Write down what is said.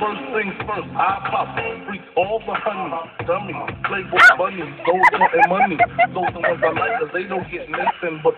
First things first, I pop, freak all the honey, dummy, playboy bunny, those wanting money. Those the ones I like, cause they don't get nothing but